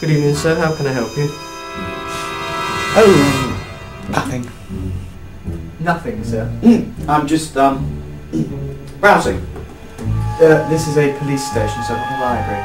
Good evening, sir. How can I help you? Oh, nothing. Nothing, sir. Mm, I'm just, um, browsing. Uh, this is a police station, sir, not a library.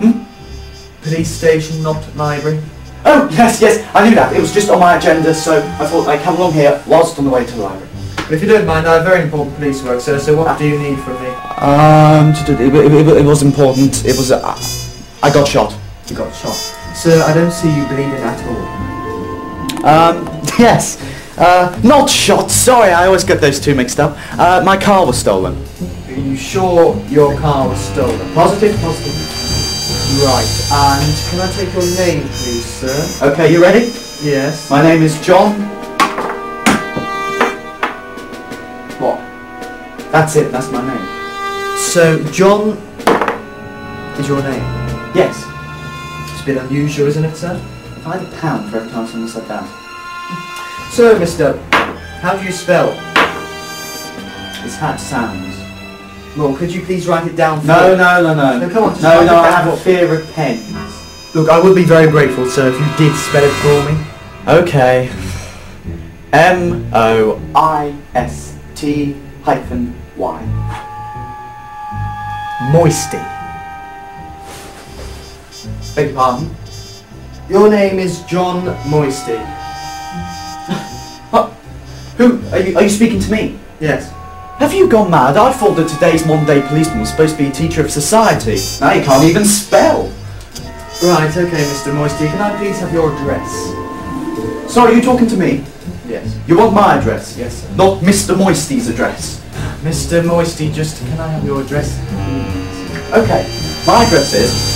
Hmm? Police station, not library. Oh, yes, yes, I knew that. It was just on my agenda, so I thought I'd come along here whilst on the way to the library. But if you don't mind, I have very important police work, sir, so what do you need from me? Um, it, it, it, it was important. It was, uh, I got shot. You got shot. Sir, I don't see you bleeding at all. Um, yes. Uh, not shot, sorry, I always get those two mixed up. Uh, my car was stolen. Are you sure your car was stolen? Positive, positive. Right, and can I take your name, please, sir? Okay, you ready? Yes. My name is John. What? That's it, that's my name. So, John is your name. Yes. It's a bit unusual, isn't it, sir? Five I had a pound for every time someone said that. So, mister, how do you spell? It's hat sounds. Well, could you please write it down for No, me? no, no, no. No, No, come on, just No, write no, it I down. have a fear of pens. Look, I would be very grateful, sir, if you did spell it for me. Okay. M O I S T hyphen Y. Moisty. Beg your pardon? Your name is John Moisty. What? Who? Are you, are you speaking to me? Yes. Have you gone mad? I thought that today's modern day policeman was supposed to be a teacher of society. Now you can't even spell. Right, okay, Mr. Moisty. Can I please have your address? Sorry, are you talking to me? Yes. You want my address? Yes, sir. Not Mr. Moisty's address. Mr. Moisty, just can I have your address? Okay, my address is...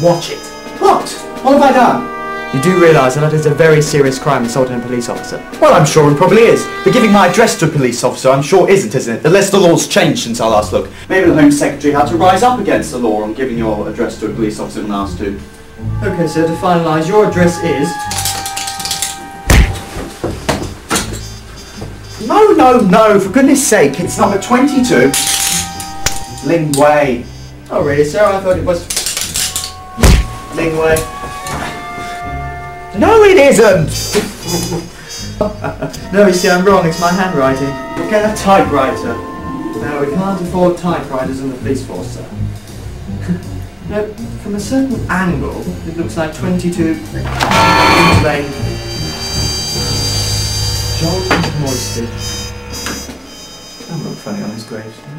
Watch it. What? What have I done? You do realise that that is a very serious crime assaulting a police officer. Well, I'm sure it probably is. But giving my address to a police officer, I'm sure isn't, isn't it? Unless the law's changed since our last look. Maybe the Home Secretary had to rise up against the law on giving your address to a police officer when asked to. Okay, sir, to finalise, your address is... No, no, no, for goodness sake, it's number 22. Ling Wei. Oh, really, sir? I thought it was... Lingway. No, it isn't! No, you see, I'm wrong. It's my handwriting. Get a typewriter. No, we can't afford typewriters in the police force, sir. no, from a certain angle, it looks like 22 Lane. John Moisty. That look funny on his gravestone.